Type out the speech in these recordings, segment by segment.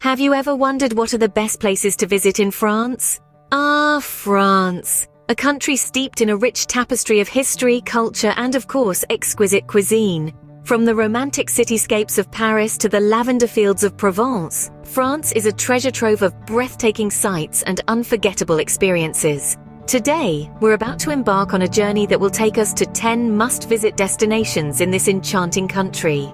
Have you ever wondered what are the best places to visit in France? Ah, France. A country steeped in a rich tapestry of history, culture, and of course, exquisite cuisine. From the romantic cityscapes of Paris to the lavender fields of Provence, France is a treasure trove of breathtaking sights and unforgettable experiences. Today, we're about to embark on a journey that will take us to 10 must-visit destinations in this enchanting country.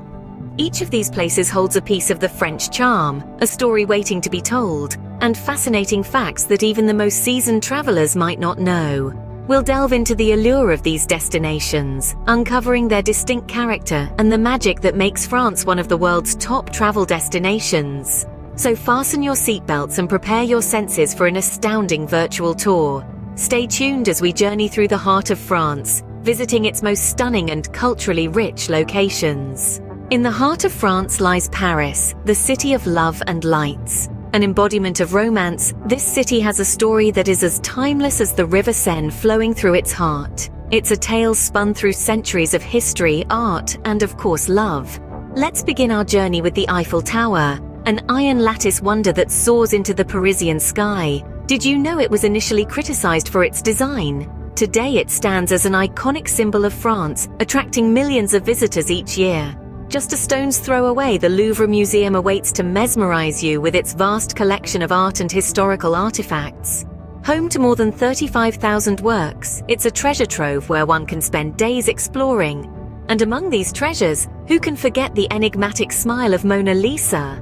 Each of these places holds a piece of the French charm, a story waiting to be told, and fascinating facts that even the most seasoned travelers might not know. We'll delve into the allure of these destinations, uncovering their distinct character and the magic that makes France one of the world's top travel destinations. So fasten your seatbelts and prepare your senses for an astounding virtual tour. Stay tuned as we journey through the heart of France, visiting its most stunning and culturally rich locations. In the heart of France lies Paris, the city of love and lights. An embodiment of romance, this city has a story that is as timeless as the River Seine flowing through its heart. It's a tale spun through centuries of history, art, and of course love. Let's begin our journey with the Eiffel Tower, an iron lattice wonder that soars into the Parisian sky. Did you know it was initially criticized for its design? Today it stands as an iconic symbol of France, attracting millions of visitors each year. Just a stone's throw away, the Louvre Museum awaits to mesmerize you with its vast collection of art and historical artifacts. Home to more than 35,000 works, it's a treasure trove where one can spend days exploring. And among these treasures, who can forget the enigmatic smile of Mona Lisa?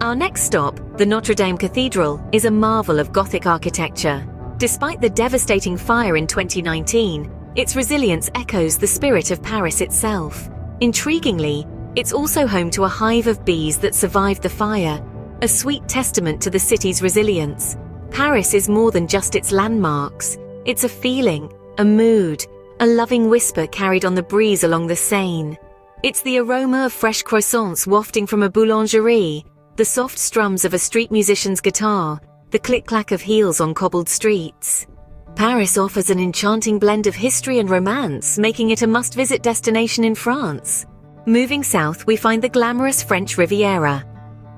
Our next stop, the Notre Dame Cathedral, is a marvel of Gothic architecture. Despite the devastating fire in 2019, its resilience echoes the spirit of Paris itself. Intriguingly, it's also home to a hive of bees that survived the fire, a sweet testament to the city's resilience. Paris is more than just its landmarks. It's a feeling, a mood, a loving whisper carried on the breeze along the Seine. It's the aroma of fresh croissants wafting from a boulangerie, the soft strums of a street musician's guitar, the click-clack of heels on cobbled streets. Paris offers an enchanting blend of history and romance, making it a must-visit destination in France. Moving south, we find the glamorous French Riviera.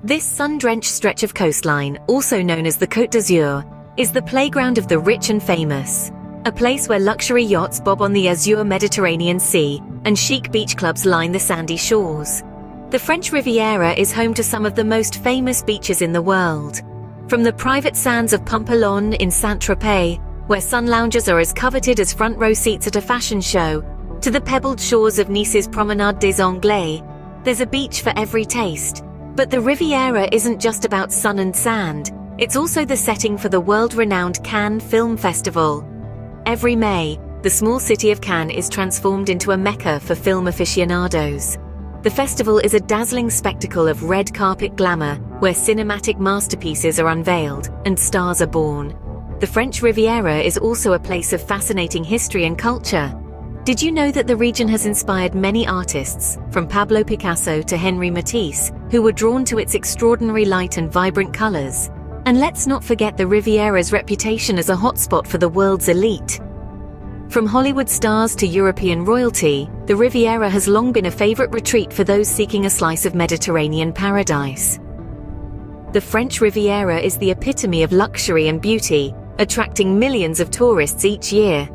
This sun-drenched stretch of coastline, also known as the Côte d'Azur, is the playground of the rich and famous. A place where luxury yachts bob on the azure Mediterranean Sea and chic beach clubs line the sandy shores. The French Riviera is home to some of the most famous beaches in the world. From the private sands of Pampelonne in Saint-Tropez, where sun loungers are as coveted as front row seats at a fashion show, to the pebbled shores of Nice's Promenade des Anglais, there's a beach for every taste. But the Riviera isn't just about sun and sand, it's also the setting for the world-renowned Cannes Film Festival. Every May, the small city of Cannes is transformed into a mecca for film aficionados. The festival is a dazzling spectacle of red carpet glamour where cinematic masterpieces are unveiled and stars are born. The French Riviera is also a place of fascinating history and culture. Did you know that the region has inspired many artists, from Pablo Picasso to Henri Matisse, who were drawn to its extraordinary light and vibrant colors? And let's not forget the Riviera's reputation as a hotspot for the world's elite. From Hollywood stars to European royalty, the Riviera has long been a favorite retreat for those seeking a slice of Mediterranean paradise. The French Riviera is the epitome of luxury and beauty, attracting millions of tourists each year.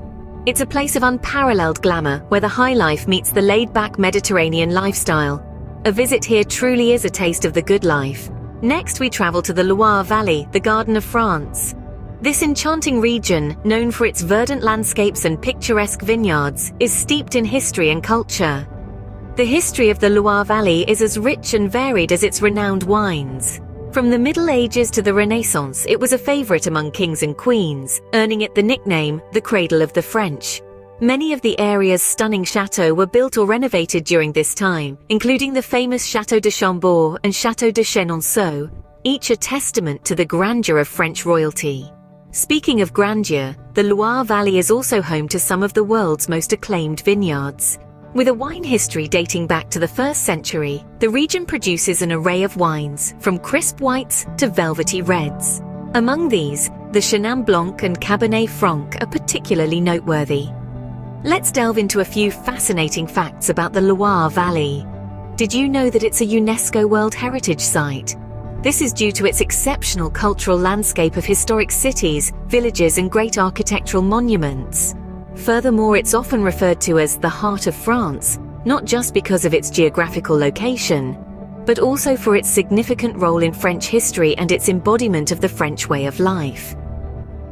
It's a place of unparalleled glamour where the high life meets the laid-back Mediterranean lifestyle. A visit here truly is a taste of the good life. Next, we travel to the Loire Valley, the Garden of France. This enchanting region, known for its verdant landscapes and picturesque vineyards, is steeped in history and culture. The history of the Loire Valley is as rich and varied as its renowned wines. From the Middle Ages to the Renaissance, it was a favorite among kings and queens, earning it the nickname the Cradle of the French. Many of the area's stunning chateaux were built or renovated during this time, including the famous Chateau de Chambord and Chateau de Chenonceau, each a testament to the grandeur of French royalty. Speaking of grandeur, the Loire Valley is also home to some of the world's most acclaimed vineyards. With a wine history dating back to the first century, the region produces an array of wines, from crisp whites to velvety reds. Among these, the Chenin Blanc and Cabernet Franc are particularly noteworthy. Let's delve into a few fascinating facts about the Loire Valley. Did you know that it's a UNESCO World Heritage Site? This is due to its exceptional cultural landscape of historic cities, villages and great architectural monuments. Furthermore, it's often referred to as the heart of France, not just because of its geographical location, but also for its significant role in French history and its embodiment of the French way of life.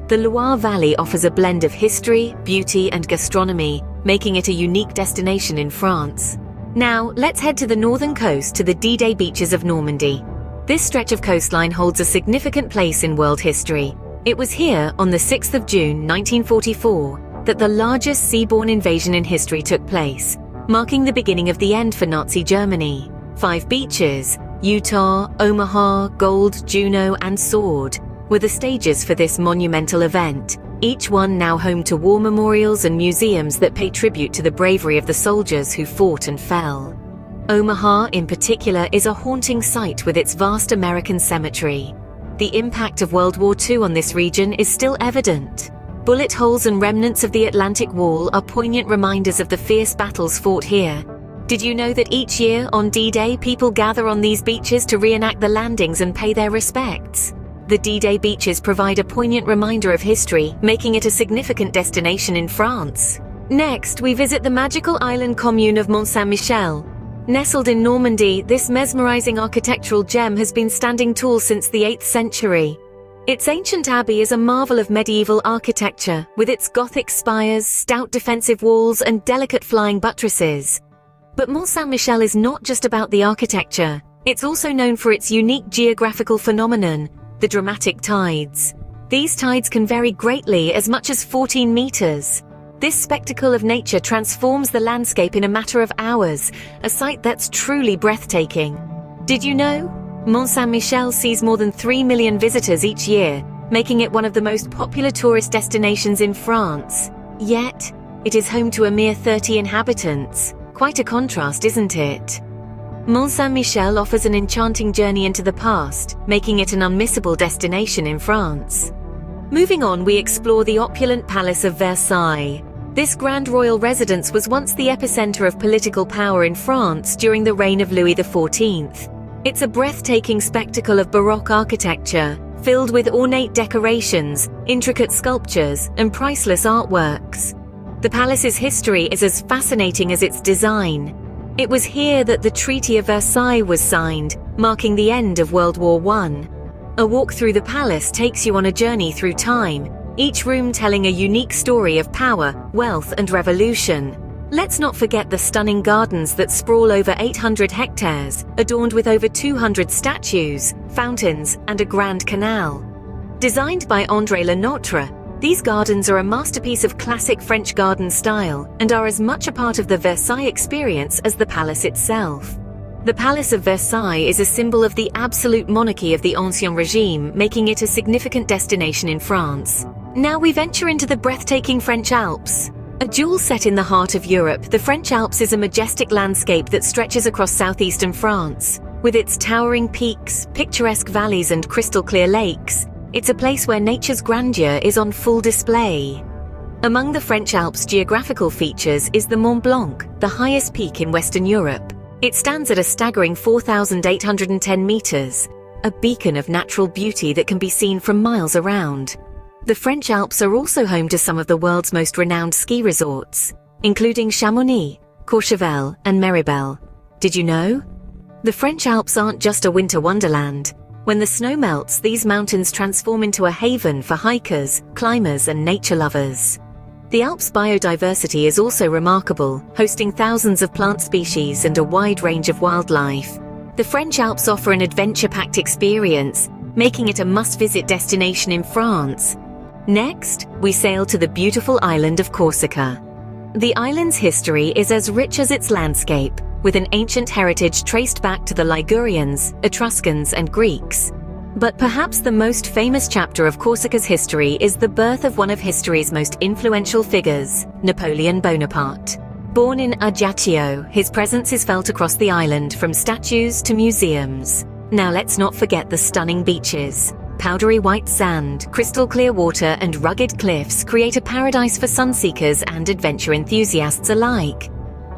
The Loire Valley offers a blend of history, beauty and gastronomy, making it a unique destination in France. Now, let's head to the northern coast to the D-Day beaches of Normandy. This stretch of coastline holds a significant place in world history. It was here, on the 6th of June 1944, that the largest seaborne invasion in history took place, marking the beginning of the end for Nazi Germany. Five beaches, Utah, Omaha, Gold, Juno, and Sword, were the stages for this monumental event, each one now home to war memorials and museums that pay tribute to the bravery of the soldiers who fought and fell. Omaha, in particular, is a haunting sight with its vast American cemetery. The impact of World War II on this region is still evident. Bullet holes and remnants of the Atlantic Wall are poignant reminders of the fierce battles fought here. Did you know that each year, on D-Day, people gather on these beaches to reenact the landings and pay their respects? The D-Day beaches provide a poignant reminder of history, making it a significant destination in France. Next, we visit the magical island commune of Mont Saint-Michel, Nestled in Normandy, this mesmerizing architectural gem has been standing tall since the 8th century. Its ancient abbey is a marvel of medieval architecture, with its Gothic spires, stout defensive walls, and delicate flying buttresses. But Mont Saint-Michel is not just about the architecture. It's also known for its unique geographical phenomenon, the dramatic tides. These tides can vary greatly, as much as 14 meters. This spectacle of nature transforms the landscape in a matter of hours, a sight that's truly breathtaking. Did you know? Mont Saint-Michel sees more than 3 million visitors each year, making it one of the most popular tourist destinations in France. Yet, it is home to a mere 30 inhabitants. Quite a contrast, isn't it? Mont Saint-Michel offers an enchanting journey into the past, making it an unmissable destination in France. Moving on, we explore the opulent Palace of Versailles. This grand royal residence was once the epicenter of political power in France during the reign of Louis XIV. It's a breathtaking spectacle of Baroque architecture, filled with ornate decorations, intricate sculptures, and priceless artworks. The palace's history is as fascinating as its design. It was here that the Treaty of Versailles was signed, marking the end of World War I. A walk through the palace takes you on a journey through time, each room telling a unique story of power, wealth, and revolution. Let's not forget the stunning gardens that sprawl over 800 hectares, adorned with over 200 statues, fountains, and a grand canal. Designed by André Le Nôtre, these gardens are a masterpiece of classic French garden style and are as much a part of the Versailles experience as the palace itself. The Palace of Versailles is a symbol of the absolute monarchy of the Ancien Regime, making it a significant destination in France. Now we venture into the breathtaking French Alps. A jewel set in the heart of Europe, the French Alps is a majestic landscape that stretches across southeastern France. With its towering peaks, picturesque valleys and crystal clear lakes, it's a place where nature's grandeur is on full display. Among the French Alps' geographical features is the Mont Blanc, the highest peak in Western Europe. It stands at a staggering 4,810 meters, a beacon of natural beauty that can be seen from miles around. The French Alps are also home to some of the world's most renowned ski resorts, including Chamonix, Courchevel, and Méribel. Did you know? The French Alps aren't just a winter wonderland. When the snow melts, these mountains transform into a haven for hikers, climbers, and nature lovers. The Alps' biodiversity is also remarkable, hosting thousands of plant species and a wide range of wildlife. The French Alps offer an adventure-packed experience, making it a must-visit destination in France. Next, we sail to the beautiful island of Corsica. The island's history is as rich as its landscape, with an ancient heritage traced back to the Ligurians, Etruscans, and Greeks. But perhaps the most famous chapter of Corsica's history is the birth of one of history's most influential figures, Napoleon Bonaparte. Born in Ajaccio, his presence is felt across the island from statues to museums. Now let's not forget the stunning beaches. Powdery white sand, crystal clear water and rugged cliffs create a paradise for sunseekers and adventure enthusiasts alike.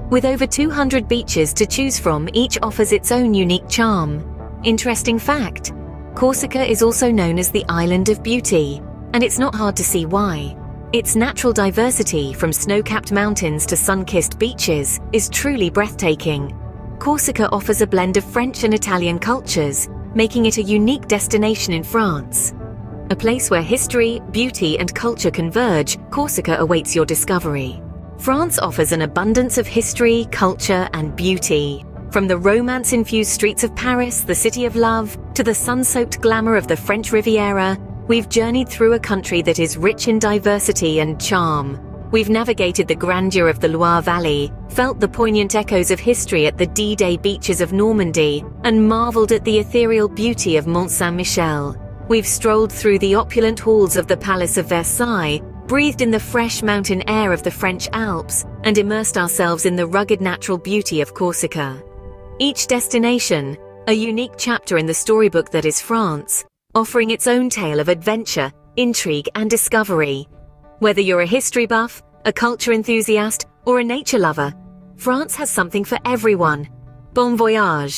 With over 200 beaches to choose from, each offers its own unique charm. Interesting fact, Corsica is also known as the Island of Beauty, and it's not hard to see why. Its natural diversity, from snow-capped mountains to sun-kissed beaches, is truly breathtaking. Corsica offers a blend of French and Italian cultures, making it a unique destination in France. A place where history, beauty and culture converge, Corsica awaits your discovery. France offers an abundance of history, culture and beauty. From the romance-infused streets of Paris, the city of love, to the sun-soaked glamour of the French Riviera, we've journeyed through a country that is rich in diversity and charm. We've navigated the grandeur of the Loire Valley, felt the poignant echoes of history at the D-Day beaches of Normandy, and marveled at the ethereal beauty of Mont Saint-Michel. We've strolled through the opulent halls of the Palace of Versailles, breathed in the fresh mountain air of the French Alps, and immersed ourselves in the rugged natural beauty of Corsica. Each destination, a unique chapter in the storybook that is France, offering its own tale of adventure, intrigue, and discovery. Whether you're a history buff, a culture enthusiast, or a nature lover, France has something for everyone. Bon voyage!